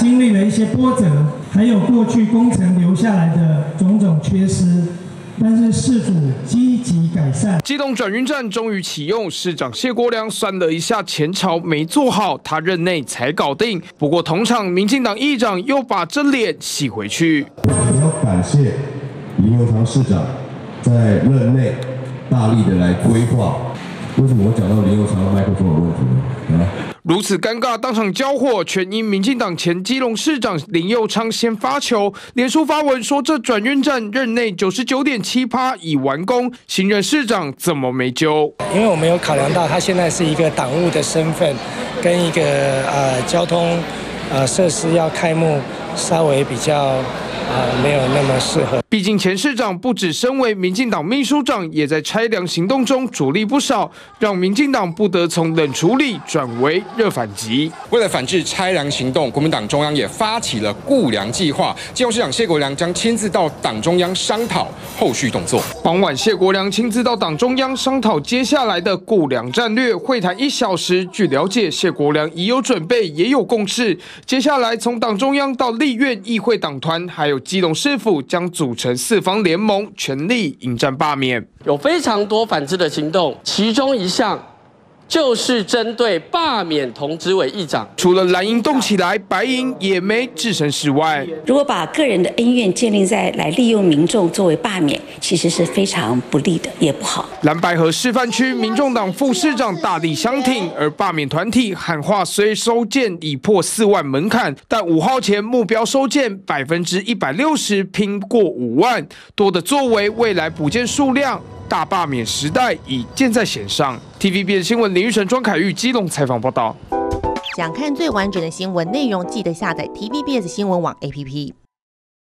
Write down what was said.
经历了一些波折，还有过去工程留下来的种种缺失。但是市主积极改善，机动转运站终于启用。市长谢国良算了一下，前朝没做好，他任内才搞定。不过同场民进党议长又把这脸洗回去。我要感谢林佑堂市长在任内大力的来规划。为什么我讲到林佑昌的麦克风有问题呢？啊？如此尴尬，当场交火，全因民进党前基隆市长林佑昌先发球，连书发文说这转运站任内九十九点七趴已完工，新任市长怎么没揪？因为我没有考量到他现在是一个党务的身份，跟一个呃交通呃设施要开幕，稍微比较。啊，没有那么适合。毕竟前市长不止身为民进党秘书长，也在拆粮行动中主力不少，让民进党不得从冷处理转为热反击。为了反制拆粮行动，国民党中央也发起了固粮计划。金融市长谢国良将亲自到党中央商讨后续动作。傍晚，谢国良亲自到党中央商讨接下来的固粮战略。会谈一小时，据了解，谢国良已有准备，也有共识。接下来从党中央到立院议会党团，还有。基隆师傅将组成四方联盟，全力迎战罢免。有非常多反制的行动，其中一项。就是针对罢免同志委议长，除了蓝营动起来，白营也没置身事外。如果把个人的恩怨建立在来利用民众作为罢免，其实是非常不利的，也不好。蓝白河示范区民众党副市长大力相挺，而罢免团体喊话：虽收件已破四万门槛，但五号前目标收件百分之一百六十，拼过五万多的作为，未来补件数量。大罢免时代已箭在弦上。TVBS 新闻林玉成、庄凯玉基隆采访报道。想看最完整的新闻内容，记得下载 TVBS 新闻网 APP。